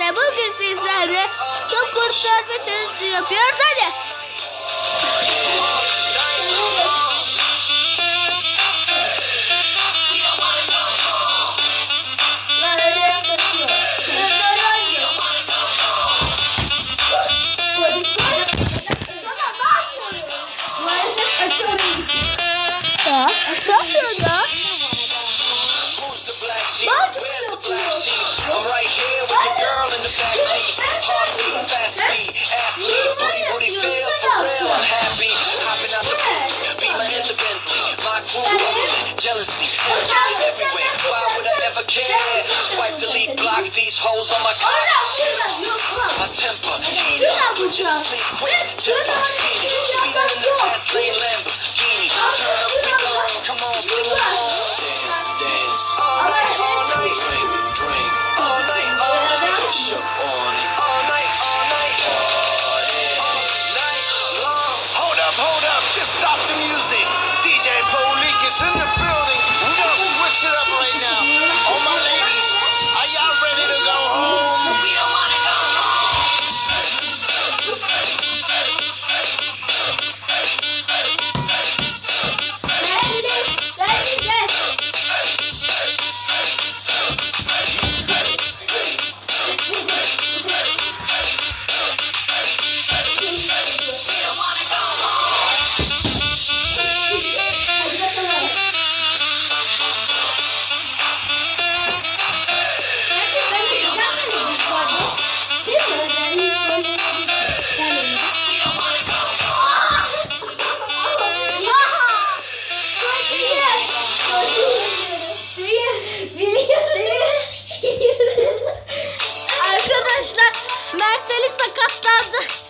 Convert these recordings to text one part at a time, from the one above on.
arkadaşlar. Bugün sizlerle top kurtarma çalışması yapıyoruz. Hadi. Ya, ne yapıyorsun ya? Girl in the backseat. Heartbeat, fast beat, athlete, booty, booty, feel for real. I'm happy. Hopping out the boots, beamer in the Bentley. My crew bubbling, jealousy, everywhere. Why would I ever care? Swipe, delete, block these hoes on my car. My temper, heat up, put you to sleep quick. Temper, heat it, speeding in the fast lane Lamborghini. Turn up, we Mert Ali sakatlandı.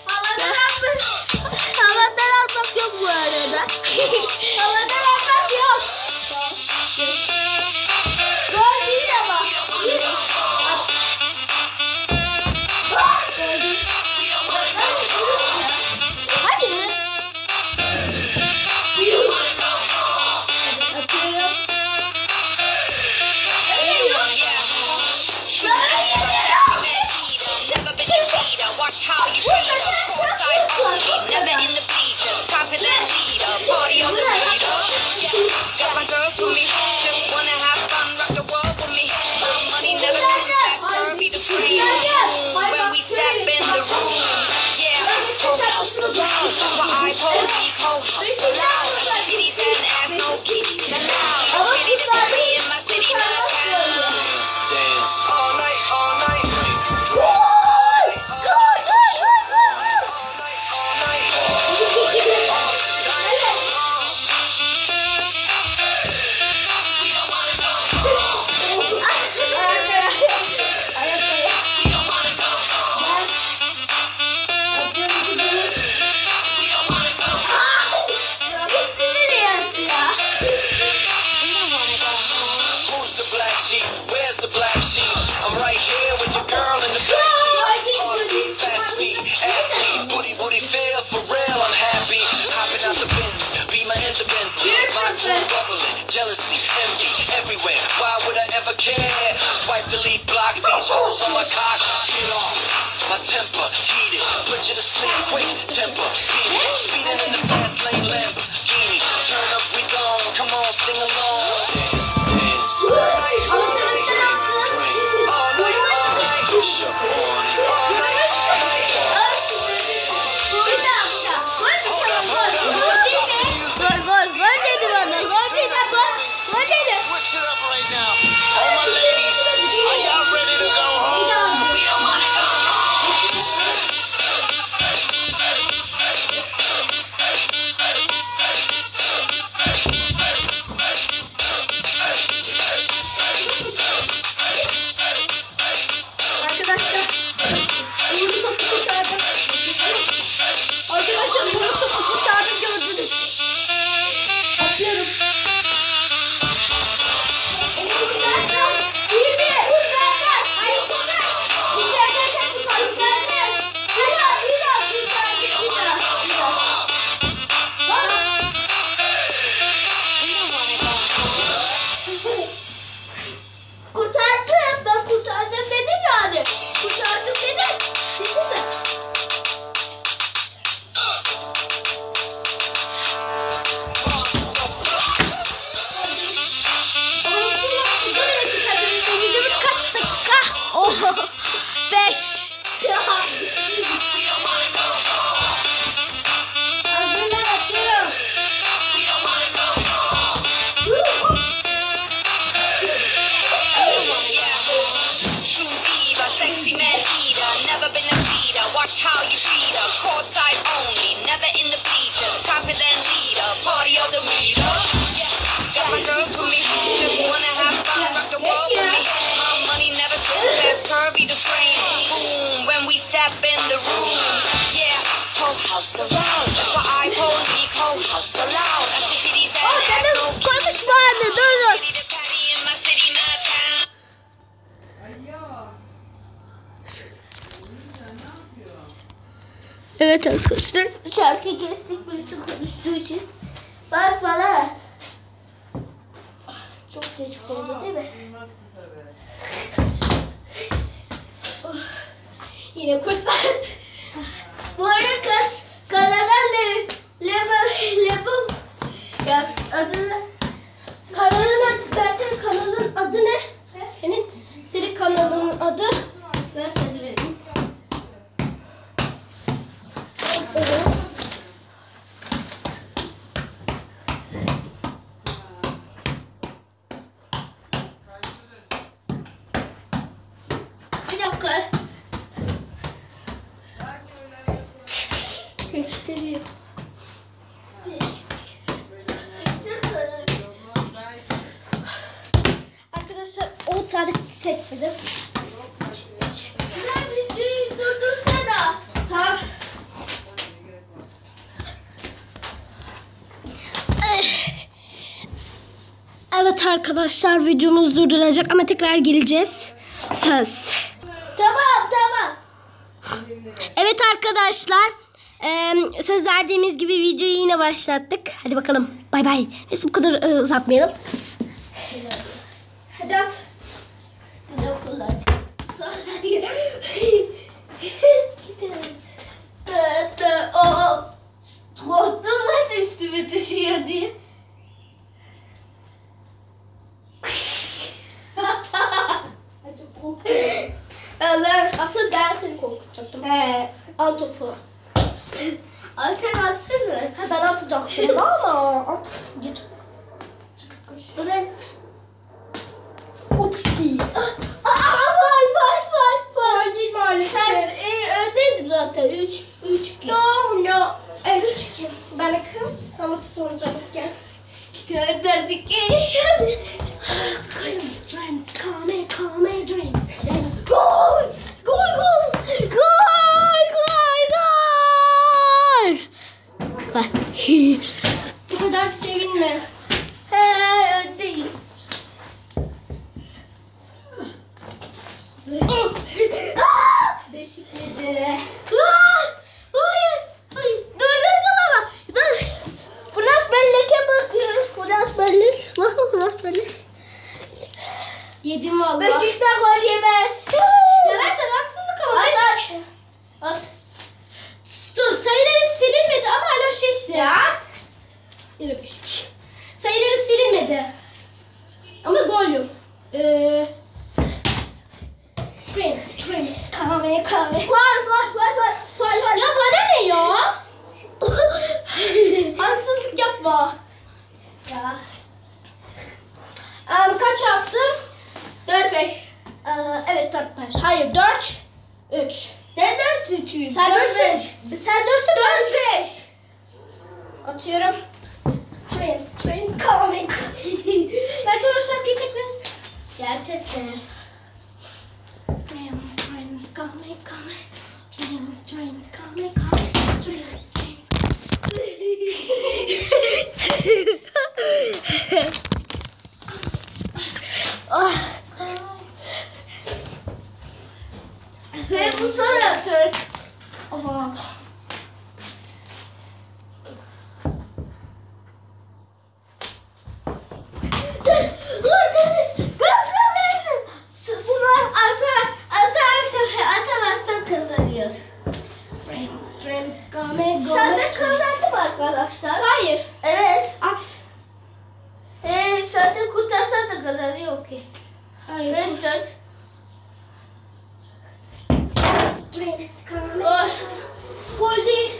Jealousy, envy everywhere. Why would I ever care? Swipe, delete, block these hoes on my cock. Get off. My temper, heated, put you to sleep quick. Temper, beat it, speeding in the fast lane Lamborghini. Turn up, we gone, come on, sing along. Dance, dance, all night, all night. Drink, drink, all night, all night. Push up on house around. That's why I police, whole house aloud. I see titties Oh and ass, dedim no konuşma anne dur dur. Evet arkadaşlar şarkı kestik birisi konuştuğu için. Bak bana. Çok geç oldu değil mi? Oh, Yine kurtardı. Bu arada kaç kanala le, leba, lebum ya adını kanalın adı Bertel kanalın adı ne? Senin senin kanalının adı Bertel vereyim. Bir dakika. Sektiriyor. Arkadaşlar o tane seçmedim. Şuraya bir durdursana. Tamam. Evet arkadaşlar videomuz durdurulacak ama tekrar geleceğiz. Söz. Tamam tamam. Evet arkadaşlar. Eee, söz verdiğimiz gibi videoyu yine başlattık. Hadi bakalım. Bay bay. Neyse bu kadar e, uzatmayalım. Hadi at. Hadi okullar Sonra gidelim. O korktum lan üstüme düşüyor diye. Allah asıl ben seni korkutacaktım. He. Al topu. Al sen atsana. Ha, ben atacaktım ama at. Git. Bu ne? Upsi. Aa, var var var var. Değil maalesef. Sen e, öndeydin zaten. 3 3 2. No no. Evet 3 2. Ben akım. Sana soracağız gel. Gönderdik. Kırmızı dreams, come come dreams. Gol gol! Gol! Gol! Gol! Gol. Bu kadar sevinme. He öndeyim. Beşiktaş'ı. Hayır. Hayır. Durdurdum ama. Dur. Fırat belleke bakıyor. Fırat bellek. Bakın Fırat bellek. Yedim valla. Beşiktaş gol yemez. Ben sana haksızlık ama. At at. At. Dur sayıları silinmedi ama hala şeysin. Ya. Yine beşik. Sayıları silinmedi. Ama gol yok. Ee, Dreams, dreams, kahve, kahve. Var, var, var, var, var, var. Ya bana ne ya? Haksızlık yapma. Ya. Um, kaç yaptım? 4 5. Ee, evet 4 5. Hayır 4 3. Ne 4 3'üyüm? Sen 4 5. Sen 4'sün 4 5. Atıyorum. Dreams, dreams, kahve, kahve. ben sana şarkıyı tekrar Gerçekten. Dreams, dreams, come, come. Dreams, dreams, come, come. Dreams, dreams. ah. Ve bu son atış. Aman. arkadaşlar. Hayır. Evet. At. Ee, zaten kurtarsa da kazanıyor ki. Hayır. 5 4. Gol. Gol değil.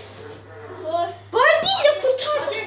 Gol. Gol değil de kurtardı.